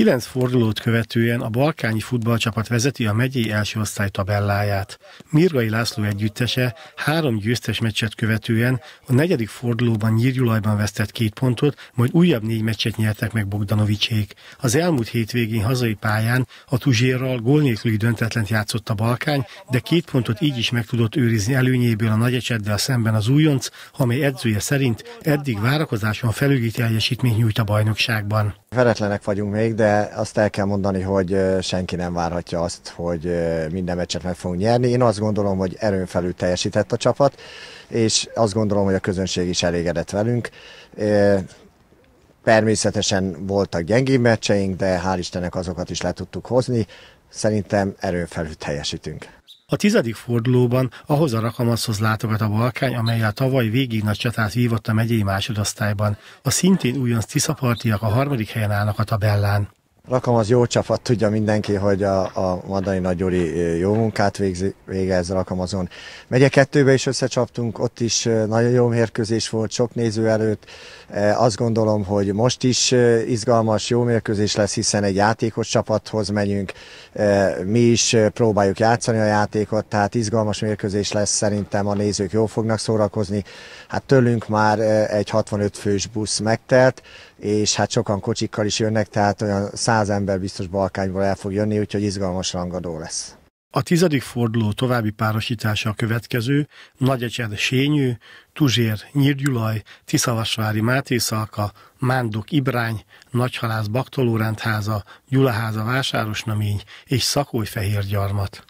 Kilenc fordulót követően a balkányi futballcsapat vezeti a megyei első osztály tabelláját. Mirgai László együttese három győztes meccset követően a negyedik fordulóban Nyírgyulajban vesztett két pontot, majd újabb négy meccset nyertek meg Bogdanovicsék. Az elmúlt hétvégén hazai pályán a Tuzsérral gól nélküli döntetlent játszott a Balkány, de két pontot így is meg tudott őrizni előnyéből a Nagyecseddel szemben az újonc, amely edzője szerint eddig várakozáson felüli teljesítményt nyújt a bajnokságban. Veretlenek vagyunk még, de azt el kell mondani, hogy senki nem várhatja azt, hogy minden meccset meg fogunk nyerni. Én azt gondolom, hogy erőn felül teljesített a csapat, és azt gondolom, hogy a közönség is elégedett velünk. Természetesen voltak gyengébb meccseink, de hál' Istennek azokat is le tudtuk hozni. Szerintem erőn felül teljesítünk. A tizedik fordulóban ahhoz a rakamaszhoz látogat a Balkány, amelyel tavaly végig nagy csatát vívott a megyei másodosztályban. A szintén újonc tiszapartiak a harmadik helyen állnak a tabellán. Rakam az jó csapat, tudja mindenki, hogy a, a Madai Nagy Gyuri jó munkát végzi, végez Rakamazon. Megye kettőbe is összecsaptunk, ott is nagyon jó mérkőzés volt, sok néző előtt. Azt gondolom, hogy most is izgalmas, jó mérkőzés lesz, hiszen egy játékos csapathoz megyünk. Mi is próbáljuk játszani a játékot, tehát izgalmas mérkőzés lesz, szerintem a nézők jól fognak szórakozni. Hát tőlünk már egy 65 fős busz megtelt, és hát sokan kocsikkal is jönnek, tehát olyan száz ember biztos Balkányból el fog jönni, úgyhogy izgalmas rangadó lesz. A tizedik forduló további párosítása a következő, Nagyecsed Sényű, Tuzsér Nyírgyulaj, Tiszavasvári Máté Szalka, Mándok Ibrány, Nagyhalász Baktolórendháza, Gyulaháza Vásárosnamény és Szakoly Fehérgyarmat.